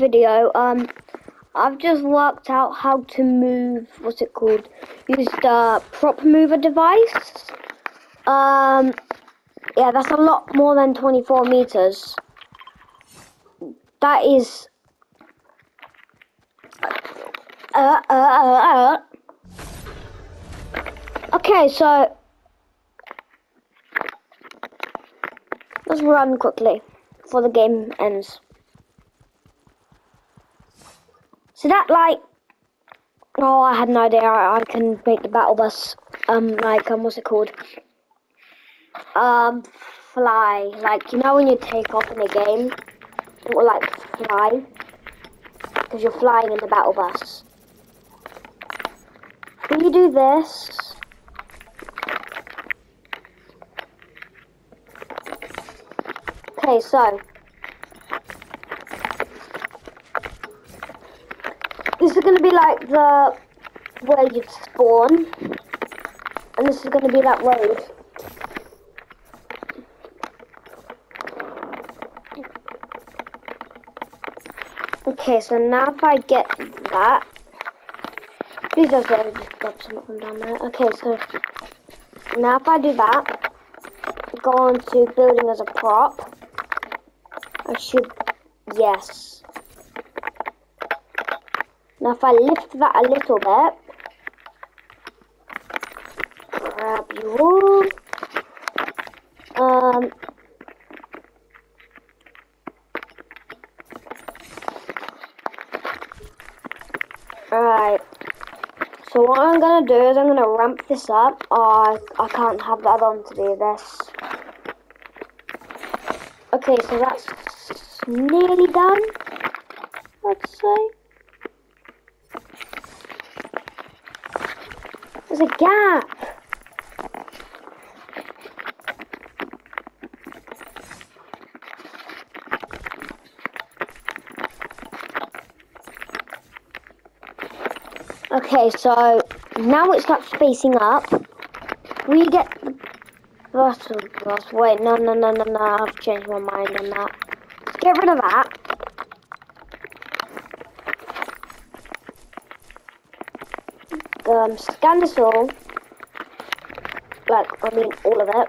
video. Um, I've just worked out how to move. What's it called? Use the prop mover device. Um, yeah, that's a lot more than 24 meters. That is. Uh, uh, uh, uh. Okay, so let's run quickly before the game ends. So that like, oh, I had no idea I, I can make the battle bus, um, like, um, what's it called? Um, fly. Like, you know when you take off in a game, it will like fly, because you're flying in the battle bus. When you do this, okay, so To be like the where you spawn. And this is going to be that road. Okay, so now if I get that, please don't say just grab some of them down there. Okay, so now if I do that, go on to building as a prop, I should, yes. Now if I lift that a little bit, grab you all. Um, Alright. So what I'm gonna do is I'm gonna ramp this up. Oh, I, I can't have that on to do this. Okay, so that's nearly done, I'd say. There's a gap. Okay, so now it starts facing up. We get the that's, that's wait, no, no, no, no, no. I've changed my mind on that. Let's get rid of that. Um, all. Like, I mean, all of it.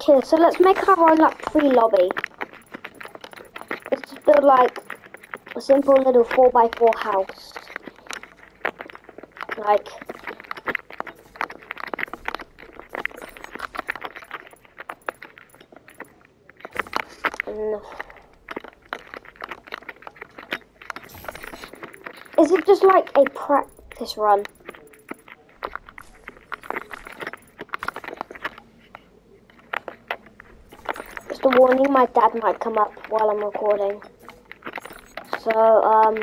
Okay, so let's make our own, like, free lobby. Let's build, like, a simple little 4x4 house. Like, Is it just like a practice run? Just a warning, my dad might come up while I'm recording. So, um...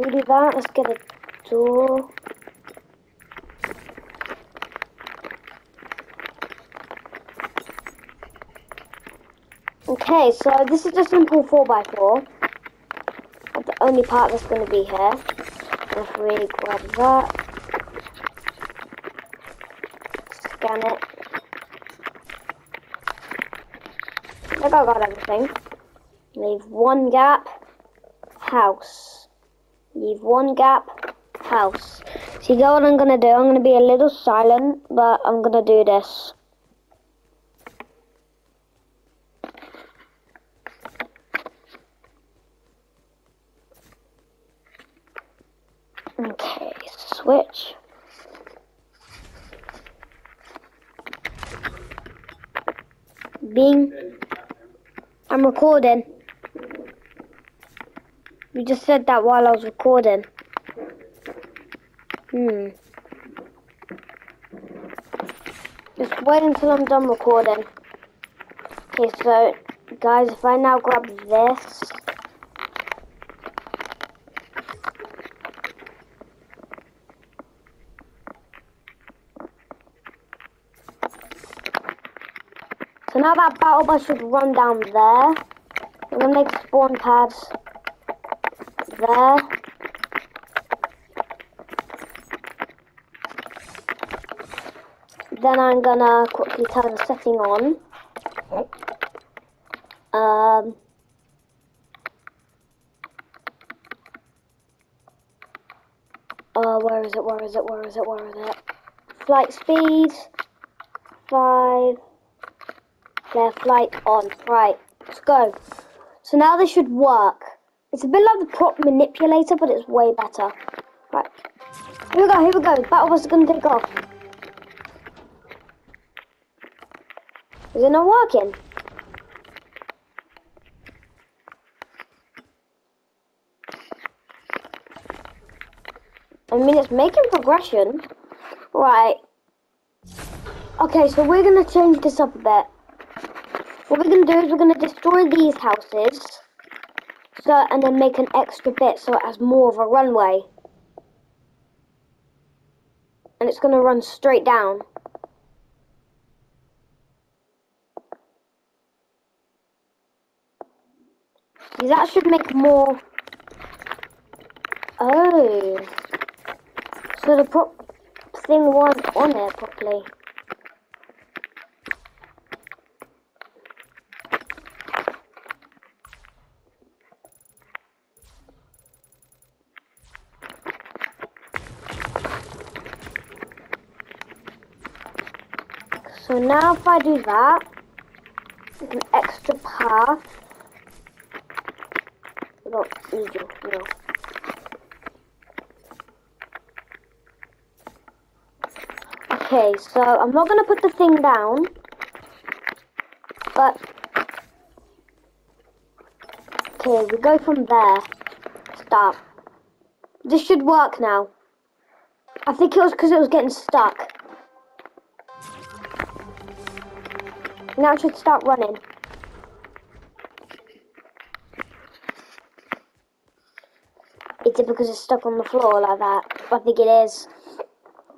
We do that, let's get a door. Okay, so this is a simple 4x4. The only part that's going to be here. If we really grab that, scan it. I think I got everything. Leave one gap, house. Leave one gap, house. See, you know what I'm going to do? I'm going to be a little silent, but I'm going to do this. Okay, switch. Bing. I'm recording. You just said that while I was recording. Hmm. Just wait until I'm done recording. Okay, so, guys, if I now grab this, So now that battle bus should run down there. I'm gonna make spawn pads there. Then I'm gonna quickly turn the setting on. Um, uh, where is it? Where is it? Where is it? Where is it? Flight speed five. Flare flight on. Right, let's go. So now this should work. It's a bit like the prop manipulator, but it's way better. Right. Here we go, here we go. Battle bus is gonna take off. Is it not working? I mean, it's making progression. Right. Okay, so we're gonna change this up a bit. What we're gonna do is we're gonna destroy these houses. So, and then make an extra bit so it has more of a runway. And it's gonna run straight down. See, that should make more... Oh. So the prop thing wasn't on there properly. So now if I do that, an extra path. Not no. Okay, so I'm not going to put the thing down, but okay, we go from there. Stop. This should work now. I think it was because it was getting stuck. Now it should start running. Is it because it's stuck on the floor like that? I think it is.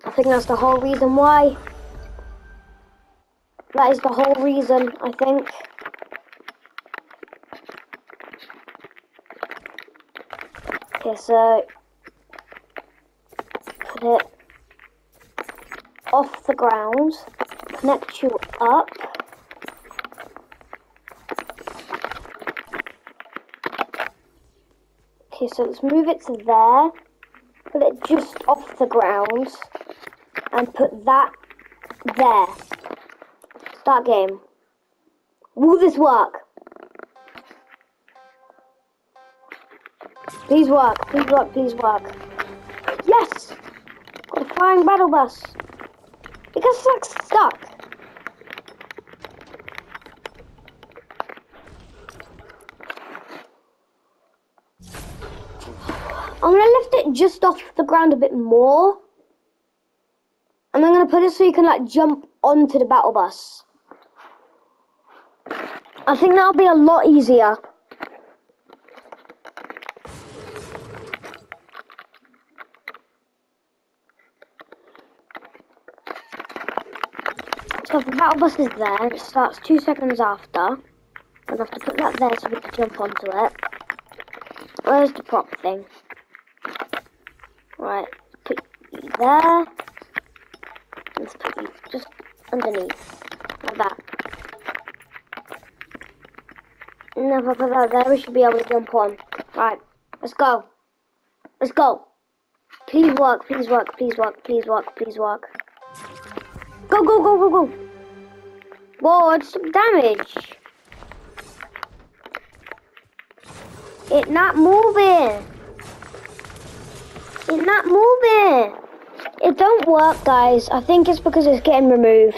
I think that's the whole reason why. That is the whole reason, I think. Okay, so put it off the ground, connect you up. Okay, so let's move it to there. Put it just off the ground. And put that there. Start game. Will this work? Please work, please work, please work. Yes! Got a flying battle bus. It gets stuck. I'm gonna lift it just off the ground a bit more. And I'm gonna put it so you can like jump onto the battle bus. I think that'll be a lot easier. So the battle bus is there, it starts two seconds after. I'm going to have to put that there so we can jump onto it. Where's the prop thing? Right, put you there. Let's put you just underneath. Like that. And if I put that there, we should be able to jump on. Right, let's go. Let's go. Please work, please work, please work, please work, please work. Go, go, go, go, go. Whoa, it's some damage. It not moving. It's not moving. It don't work, guys. I think it's because it's getting removed.